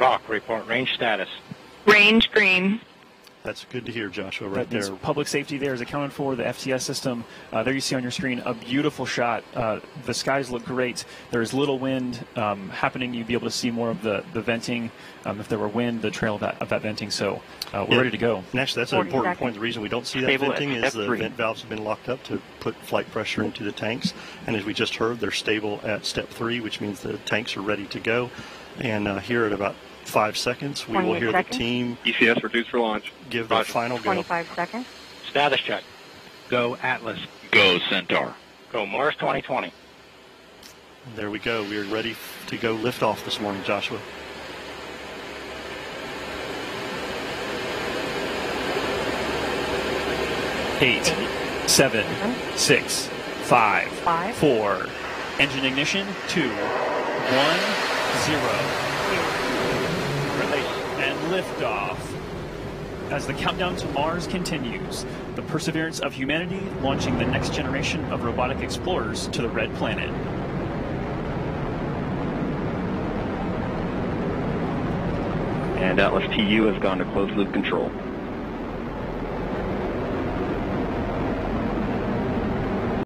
Bach, report range status. Range green. That's good to hear, Joshua, right That there. public safety there is accounted for. The FTS system, uh, there you see on your screen a beautiful shot. Uh, the skies look great. There's little wind um, happening. You'd be able to see more of the, the venting. Um, if there were wind, the trail of that, of that venting. So uh, we're Yeah. ready to go. And actually, that's an important seconds. point. The reason we don't see that Stable venting is step the vent valves have been locked up to put flight pressure into the tanks. And as we just heard, they're stable at step three, which means the tanks are ready to go. And uh, here at about five seconds, we will hear seconds. the team ECS reduced for launch. give their Roger. final go. 25 seconds. Status check. Go Atlas. Go Centaur. Go Mars 2020. There we go. We are ready to go lift off this morning, Joshua. Eight, seven, six, five, Five. four. Engine ignition. Two, one, zero. Release. Liftoff. As the countdown to Mars continues, the perseverance of humanity launching the next generation of robotic explorers to the red planet. And Atlas TU has gone to closed loop control.